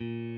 Mm-hmm.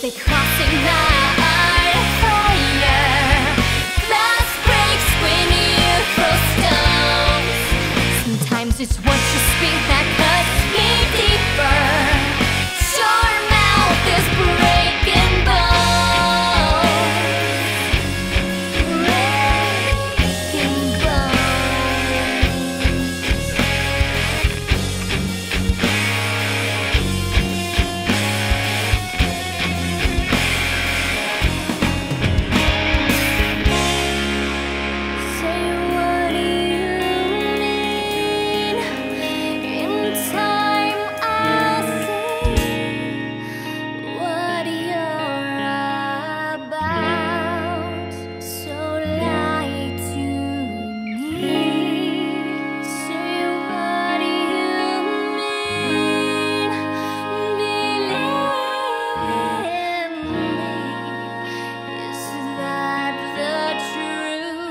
The